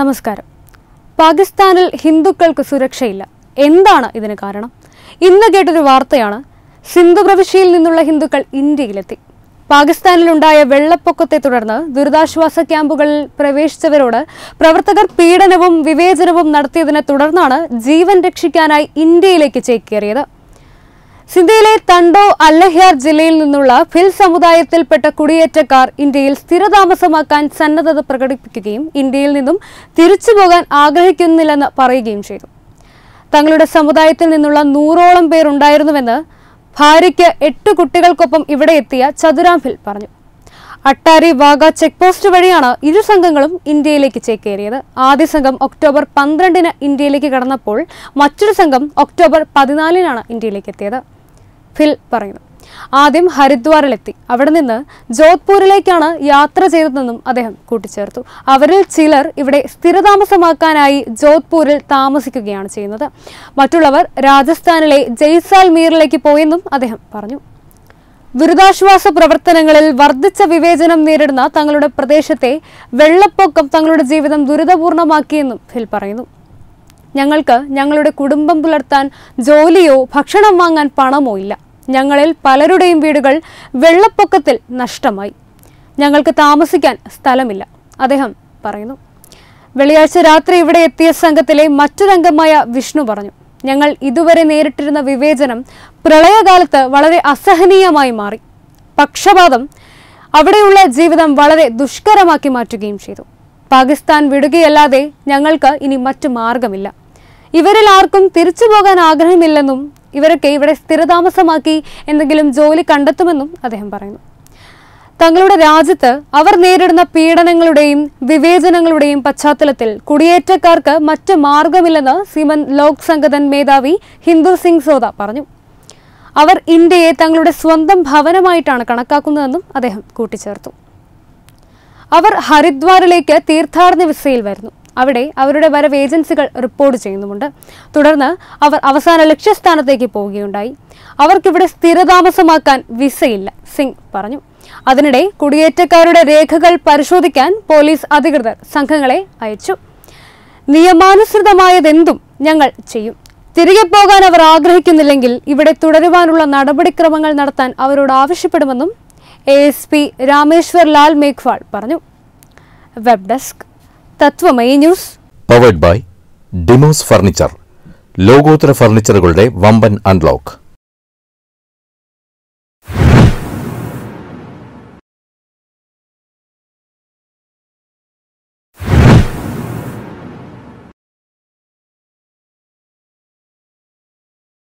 നമസ്കാരം. പാകിസ്ഥാനിൽ ഹിന്ദുക്കൾക്ക് സുരക്ഷയില്ല. എന്താണ് ഇതിന് കാരണം? ഇന്ന് കേട്ടൊരു വാർത്തയാണ് സിന്ധു പ്രവിശ്യയിൽ നിന്നുള്ള ഹിന്ദുക്കൾ ഇന്ത്യയിലെത്തി. പാകിസ്ഥാനിലുണ്ടായ വെള്ളപ്പൊക്കത്തെ തുടർന്ന് ദുരിതാശ്വാസ ക്യാമ്പുകളിൽ പ്രവേശിച്ചവരോട് പ്രവർത്തകർ പീഡനവും വിവേചനവും നടത്തിയതിനെ തുടർന്നാണ് ജീവൻ രക്ഷിക്കാനായി ഇന്ത്യയിലേക്ക് ചേക്കേറിയത്. സിന്ധയിലെ തണ്ടോ അല്ലഹ്യാർ ജില്ലയിൽ നിന്നുള്ള ഫിൽ സമുദായത്തിൽപ്പെട്ട കുടിയേറ്റക്കാർ ഇന്ത്യയിൽ സ്ഥിരതാമസമാക്കാൻ സന്നദ്ധത പ്രകടിപ്പിക്കുകയും ഇന്ത്യയിൽ നിന്നും തിരിച്ചു പോകാൻ ആഗ്രഹിക്കുന്നില്ലെന്ന് പറയുകയും ചെയ്തു. തങ്ങളുടെ സമുദായത്തിൽ നിന്നുള്ള നൂറോളം പേർ ഉണ്ടായിരുന്നുവെന്ന് ഭാര്യയ്ക്ക് എട്ട് കുട്ടികൾക്കൊപ്പം ഇവിടെ എത്തിയ ചതുരാം ഫിൽ പറഞ്ഞു. അട്ടാരി വാഗ ചെക്ക് പോസ്റ്റ് വഴിയാണ് ഇരു സംഘങ്ങളും ഇന്ത്യയിലേക്ക് ചേക്കേറിയത്. ആദ്യ സംഘം ഒക്ടോബർ പന്ത്രണ്ടിന് ഇന്ത്യയിലേക്ക് കടന്നപ്പോൾ മറ്റൊരു സംഘം ഒക്ടോബർ പതിനാലിനാണ് ഇന്ത്യയിലേക്ക് എത്തിയത്. ഫിൽ പറയുന്നു. ആദ്യം ഹരിദ്വാറിലെത്തി. അവിടെ നിന്ന് ജോധ്പൂരിലേക്കാണ് യാത്ര ചെയ്തതെന്നും അദ്ദേഹം കൂട്ടിച്ചേർത്തു. അവരിൽ ചിലർ ഇവിടെ സ്ഥിരതാമസമാക്കാനായി ജോധ്പൂരിൽ താമസിക്കുകയാണ് ചെയ്യുന്നത്. മറ്റുള്ളവർ രാജസ്ഥാനിലെ ജയ്സാൽമീറിലേക്ക് പോയെന്നും അദ്ദേഹം പറഞ്ഞു. ദുരിതാശ്വാസ പ്രവർത്തനങ്ങളിൽ വർദ്ധിച്ച വിവേചനം നേരിടുന്ന തങ്ങളുടെ പ്രദേശത്തെ വെള്ളപ്പൊക്കം തങ്ങളുടെ ജീവിതം ദുരിതപൂർണമാക്കിയെന്നും ഫിൽ പറയുന്നു. ഞങ്ങൾക്ക് ഞങ്ങളുടെ കുടുംബം പുലർത്താൻ ജോലിയോ ഭക്ഷണം വാങ്ങാൻ പണമോ ഇല്ല. ഞങ്ങളിൽ പലരുടെയും വീടുകൾ വെള്ളപ്പൊക്കത്തിൽ നഷ്ടമായി. ഞങ്ങൾക്ക് താമസിക്കാൻ സ്ഥലമില്ല. അദ്ദേഹം പറയുന്നു. വെള്ളിയാഴ്ച രാത്രി ഇവിടെ എത്തിയ സംഘത്തിലെ മറ്റൊരംഗമായ വിഷ്ണു പറഞ്ഞു. ഞങ്ങൾ ഇതുവരെ നേരിട്ടിരുന്ന വിവേചനം പ്രളയകാലത്ത് വളരെ അസഹനീയമായി മാറി. പക്ഷപാതം അവിടെയുള്ള ജീവിതം വളരെ ദുഷ്കരമാക്കി മാറ്റുകയും ചെയ്തു. പാകിസ്ഥാൻ വിടുകയല്ലാതെ ഞങ്ങൾക്ക് ഇനി മറ്റു മാർഗമില്ല. ഇവരിൽ ആർക്കും തിരിച്ചു പോകാൻ ആഗ്രഹമില്ലെന്നും ഇവരൊക്കെ ഇവിടെ സ്ഥിരതാമസമാക്കി എന്തെങ്കിലും ജോലി കണ്ടെത്തുമെന്നും അദ്ദേഹം പറയുന്നു. തങ്ങളുടെ രാജ്യത്ത് അവർ നേരിടുന്ന പീഡനങ്ങളുടെയും വിവേചനങ്ങളുടെയും പശ്ചാത്തലത്തിൽ കുടിയേറ്റക്കാർക്ക് മറ്റ് മാർഗമില്ലെന്ന് സിമൻ ലോക് സംഗതൻ മേധാവി ഹിന്ദു സിംഗ് സോദ പറഞ്ഞു. അവർ ഇന്ത്യയെ തങ്ങളുടെ സ്വന്തം ഭവനമായിട്ടാണ് കണക്കാക്കുന്നതെന്നും അദ്ദേഹം കൂട്ടിച്ചേർത്തു. അവർ ഹരിദ്വാറിലേക്ക് തീർത്ഥാടന വിസയിൽ വരുന്നു. അവിടെ അവരുടെ വരവ് ഏജൻസികൾ റിപ്പോർട്ട് ചെയ്യുന്നുമുണ്ട്. തുടർന്ന് അവർ അവസാന ലക്ഷ്യസ്ഥാനത്തേക്ക് പോവുകയുണ്ടായി. അവർക്കിവിടെ സ്ഥിരതാമസമാക്കാൻ വിസയില്ല സിംഗ് പറഞ്ഞു. അതിനിടെ കുടിയേറ്റക്കാരുടെ രേഖകൾ പരിശോധിക്കാൻ പോലീസ് അധികൃതർ സംഘങ്ങളെ അയച്ചു. നിയമാനുസൃതമായതെന്തും ഞങ്ങൾ ചെയ്യും. തിരികെ പോകാൻ അവർ ആഗ്രഹിക്കുന്നില്ലെങ്കിൽ ഇവിടെ തുടരുവാനുള്ള നടപടിക്രമങ്ങൾ നടത്താൻ അവരോട് ആവശ്യപ്പെടുമെന്നും A S P Rameshwar Lal Meghwal പറഞ്ഞു. Web desk. Tatwamayi news. Powered by Dimos furniture ലോകോത്തര ഫർണിച്ചറുകളുടെ വമ്പൻ അൺലോക്ക്